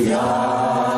Yeah.